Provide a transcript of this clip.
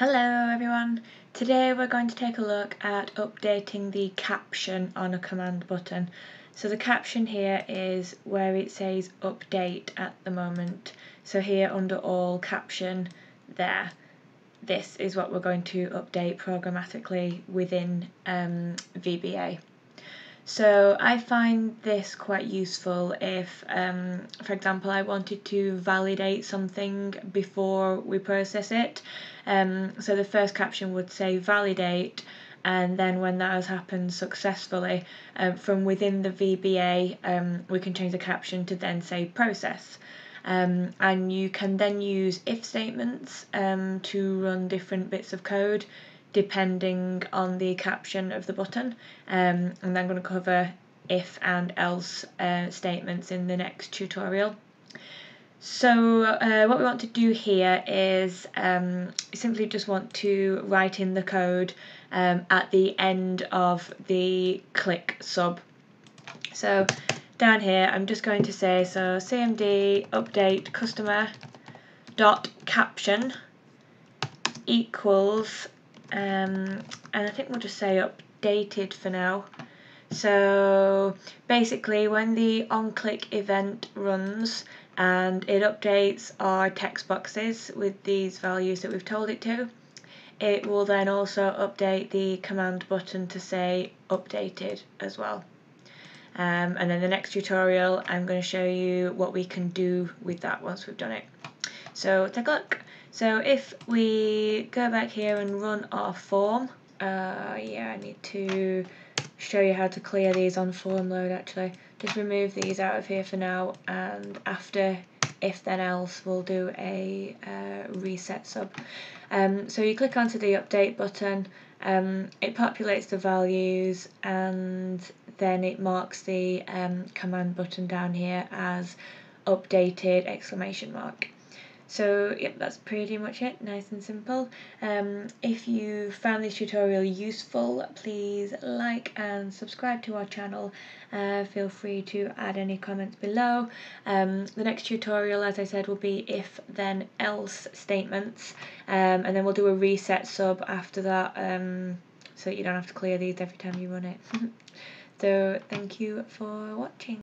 Hello everyone! Today we're going to take a look at updating the caption on a command button. So the caption here is where it says update at the moment. So here under all caption there. This is what we're going to update programmatically within um, VBA. So I find this quite useful if, um, for example, I wanted to validate something before we process it. Um, so the first caption would say validate, and then when that has happened successfully, um, from within the VBA, um, we can change the caption to then say process. Um, and you can then use if statements um, to run different bits of code depending on the caption of the button. Um, and I'm going to cover if and else uh, statements in the next tutorial. So uh, what we want to do here is um, simply just want to write in the code um, at the end of the click sub. So down here I'm just going to say so cmd update customer dot caption equals um, and I think we'll just say updated for now. So basically when the onClick event runs and it updates our text boxes with these values that we've told it to, it will then also update the command button to say updated as well. Um, and then the next tutorial I'm going to show you what we can do with that once we've done it. So take a look. So if we go back here and run our form, uh, yeah, I need to show you how to clear these on form load actually. Just remove these out of here for now and after if then else we'll do a uh, reset sub. Um, so you click onto the update button, um, it populates the values and then it marks the um, command button down here as updated exclamation mark. So yep, that's pretty much it, nice and simple. Um, if you found this tutorial useful, please like and subscribe to our channel. Uh, feel free to add any comments below. Um, the next tutorial, as I said, will be if then else statements, um, and then we'll do a reset sub after that, um, so you don't have to clear these every time you run it. so thank you for watching.